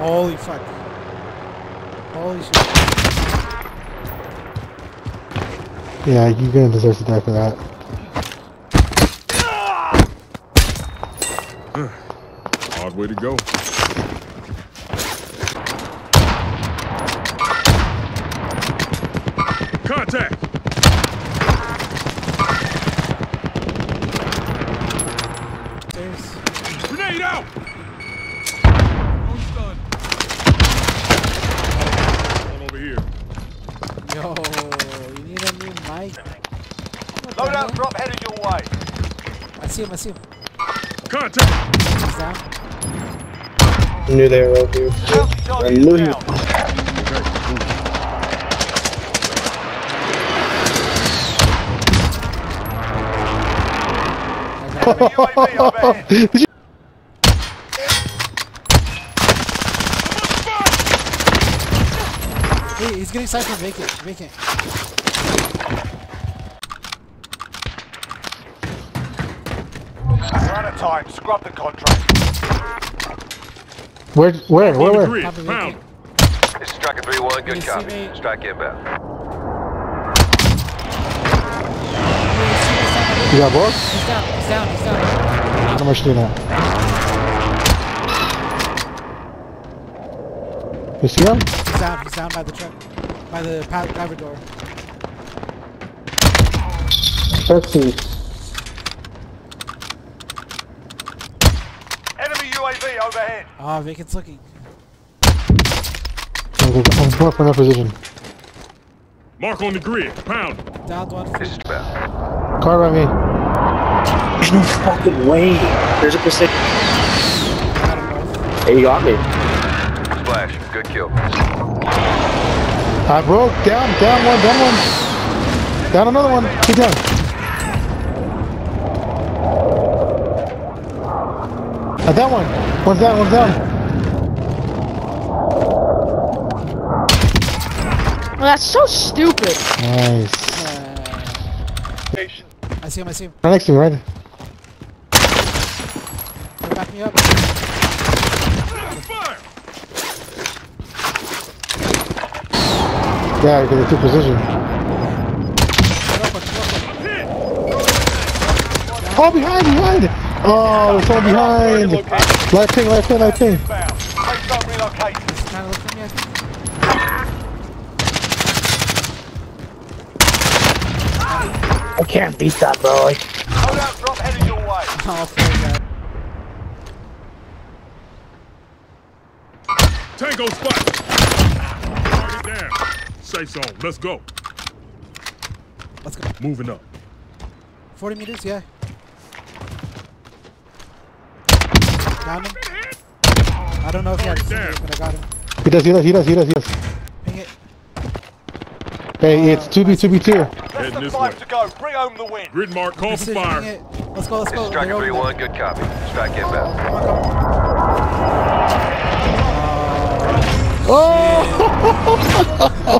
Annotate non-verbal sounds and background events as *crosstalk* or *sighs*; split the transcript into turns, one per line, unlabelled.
Holy fuck. Holy shit.
Yeah, you're gonna deserve to die for that. *sighs*
Hard way to go. Contact!
There's...
Grenade out!
Loadout drop headed your way.
I see him, I see him.
Contact!
He's down.
I knew they were over here. I knew he
down. Enemy UAV overhead.
Did you?
Hey, he's getting sight from vacant. Vacant.
We're out of time. Scrub the contract.
Where? Where? Where? Where?
grid.
Copy,
Pound.
vacant.
This is Striker 3-1, good copy. Strike inbound.
You got both?
He's down, he's down, he's down.
How much do you know? You see him?
He's down, he's down by the truck. By the driver door.
Let's see.
UAV overhead.
Ah, vacant's looking.
I'm going I'm going for another position.
Mark on the grid. Pound.
Down one.
This is inbound.
Car by me.
There's no fucking way. There's a precision.
Got.
Hey, you got me.
Splash, good kill.
I broke. Down. Down one. Down one. Down another one. Keep down. Uh, that one. One's down. One's down.
Well, that's so stupid.
Nice.
Uh, I see him, I see him.
Right next to me, right?
They back me up.
Yeah, because they took position.
Get up, get up.
Hit!
Oh, behind, behind! Oh, there's someone behind! Light ping, light ping, light ping.
Inbound. Safe zone relocated.
He's trying to look for me, I
can't beat that, bro. Like,
Loadout drop headed your way.
Oh, poor.
Tango spot! Target down. Safe zone. Let's go.
Let's go.
Moving up.
40 meters, yeah. Down him. I don't know if he had a single, but I got him.
He does, he does, he does, he does, he does.
Ping it.
Hey, it's 2B, 2B2.
Less than five
way.
to go. Bring home the win.
Grid mark. Call for fire.
ping it. Let's go, let's go.
is Striker 3-1, good copy. Strike inbound.
there. Come on, come on.
Oh! *laughs*